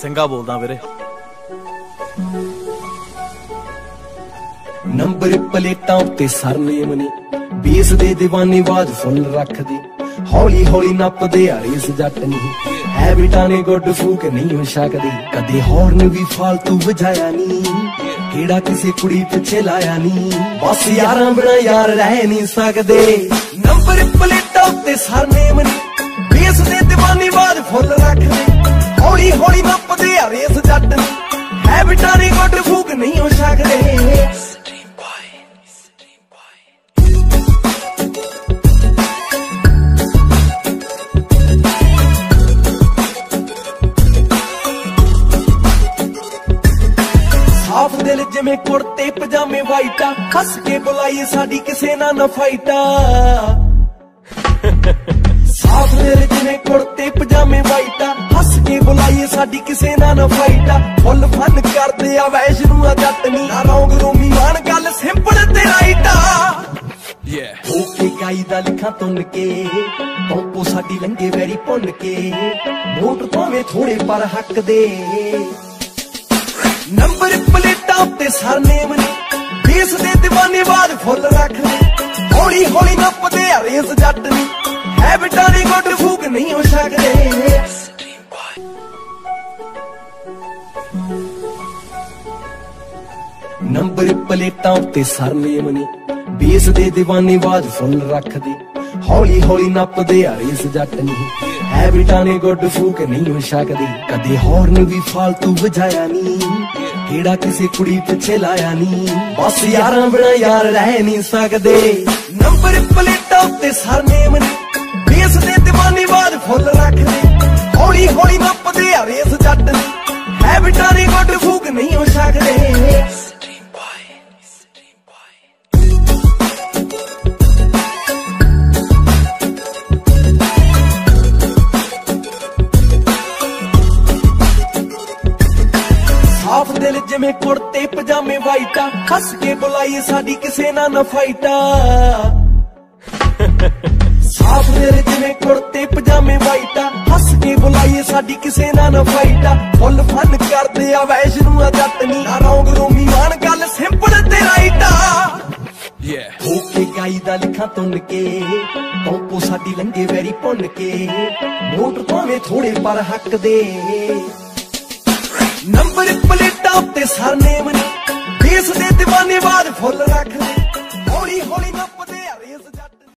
ਸਿੰਘਾ ਬੋਲਦਾ ਵੀਰੇ ਨੰਬਰ ਪਲੇਟਾਂ ਉੱਤੇ ਸਰਨੇਮ ਨੇ। ਬੇਸ ਦੇ دیਵਾਨੀ ਬਾਦ ਫੁੱਲ ਰੱਖਦੇ। ਹੌਲੀ ਹੌਲੀ ਨੱਪਦੇ ਆ, ਰੇਸ ਜੱਟ ਨਹੀਂ ਹੈਬਿਟਾਂ ਨੇ ਗੁੱਡ ਫੂਕ ਨਹੀਂ ਹੋ ਸਕਦੀ। ਕਦੇ ਹੌਰਨ ਵੀ ਫਾਲਤੂ ਵਜਾਇਆ ਨਹੀਂ। ਕਿਹੜਾ ਕਿਸੇ ਕੁੜੀ ਪਿੱਛੇ ਲਾਇਆ ਨਹੀਂ। ਬਸ ਯਾਰਾਂ ਬਿਨਾ ਯਾਰ ਰਹਿ ਨਹੀਂ ਸਕਦੇ। ਨੰਬਰ ਪਲੇਟਾਂ ਉੱਤੇ ਸਰਨੇਮ ਨੇ। ਹੌਲੀ ਨੱਪਦੇ ਆ ਰੇਸ ਜੱਟ ਨਹੀਂ ਹੈਬਿਟਾਂ ਨੇ ਗੁੱਡ ਫੂਕ ਨਹੀਂ ਹੋ ਸਕਦੇ ਸਾਫ਼ ਦਿਲ ਜਿਵੇਂ ਕੁੜਤੇ, ਪਜਾਮੇ ਵਾਈਟਾ ਖੱਸ ਕੇ ਬੁਲਾਈ ਸਾਡੀ ਕਿਸੇ ਨਾਲ ਨਾ ਫਾਈਟਾ ਸਾਫ਼ ਦਿਲ ਜਿਵੇਂ ਕੁੜਤੇ ਸਾਡੀ ਕਿਸੇ ਨਾਲ ਨਾ ਫਾਈਟਾ ਫੁੱਲ ਫਨ ਕਰਦੇ ਆ, ਵੈਸ਼ ਨੂੰ ਆ ਜੱਟ ਨਹੀਂ ਨਾ ਰੌਂਗ ਰੋਮੀ ਮਾਨ, ਗੱਲ ਸਿੰਪਲ ਤੇ ਰਾਈਟਾ ਹੋ ਕੇ ਗਾਈ ਦਾ ਲਿਖਾਂ ਤੁੰਨ ਕੇ, ਪੰਪੋ ਸਾਡੀ ਲੰਗੇ ਵੈਰੀ ਭੁੰਨ ਕੇ। ਮੋਟਰ ਭਾਵੇਂ ਥੋੜੇ ਪਰ ਹੱਕ ਦੇ। ਨੰਬਰ ਪਲੇਟਾਂ ਉੱਤੇ ਸਰਨੇਮ ਨੇ ਬੇਸ ਦੇ دیਵਾਨੇ ਬਾਦ ਫੁੱਲ ਰੱਖਦੇ ਹੌਲੀ ਹੌਲੀ ਨੱਪਦੇ ਆ ਰੇਸ ਜੱਟ ਨਹੀਂ ਹੈਬਿਟਾਂ ਦੀ ਗੁੱਡ ਫੂਕ ਨਹੀਂ ਹੋ ਸਕਦੇ। ਨੰਬਰ ਪਲੇਟਾਂ ਉੱਤੇ ਸਰਨੇਮ ਨੇ। ਬੇਸ ਦੇ دیਵਾਨੇ ਬਾਦ ਫੁੱਲ ਰੱਖਦੇ। ਹੌਲੀ ਹੌਲੀ ਨੱਪਦੇ ਆ ਰੇਸ ਜੱਟ ਨਹੀਂ ਹੈਬਿਟਾਂ ਨੇ ਗੁੱਡ ਫੂਕ ਨਹੀਂ ਹੋ ਸਕਦੀ। ਕਦੇ ਹੌਰਨ ਵੀ ਫਾਲਤੂ ਵਜਾਇਆ ਨਹੀਂ ਕਿਹੜਾ ਕਿਸੇ ਕੁੜੀ ਪਿੱਛੇ ਲਾਇਆ ਨਹੀਂ ਬਸ ਯਾਰਾਂ ਬਿਨਾ ਯਾਰ ਰਹਿ ਨਹੀਂ ਸਕਦੇ। ਦਿਲ ਜਿਵੇਂ ਕੁੜਤੇ ਪਜਾਮੇ ਵਾਈਟਾ ਖੱਸ ਕੇ ਬੁਲਾਈ ਸਾਡੀ ਕਿਸੇ ਨਾਲ ਨਾ ਫਾਈਟਾ ਸਾਫ਼ ਦਿਲ ਜਿਵੇਂ ਕੁੜਤੇ ਪਜਾਮੇ ਵਾਈਟਾ ਹੱਸ ਕੇ ਬੁਲਾਈ ਸਾਡੀ ਕਿਸੇ ਨਾਲ ਨਾ ਫਾਈਟਾ ਫੁੱਲ ਫਨ ਕਰਦੇ ਆ ਵੈਸ਼ ਨੂੰ ਆ ਜੱਟ ਨਹੀਂ ਨਾ ਰੌਂਗ ਰੋਮੀ ਮਾਨ ਗੱਲ ਸਿੰਪਲ ਤੇ ਰਾਈਟਾ ਹੋ ਕੇ ਗਾਈ ਦਾ ਲਿਖਾਂ ਤੁੰਨ ਕੇ ਪੰਪੋ ਸਾਡੀ ਲੰਗੇ ਵੈਰੀ ਭੁੰਨ ਕੇ। ਮੋਟਰ ਭਾਵੇਂ ਥੋੜੇ ਪਰ ਹੱਕ ਦੇ। ਨੰਬਰ ਪਲੇਟਾਂ ਉੱਤੇ ਸਰਨੇਮ ਨੇ। ਬੇਸ ਦੇ دیਵਾਨੇ ਬਾਦ ਫੁੱਲ ਰੱਖਦੇ। ਹੌਲੀ ਹੌਲੀ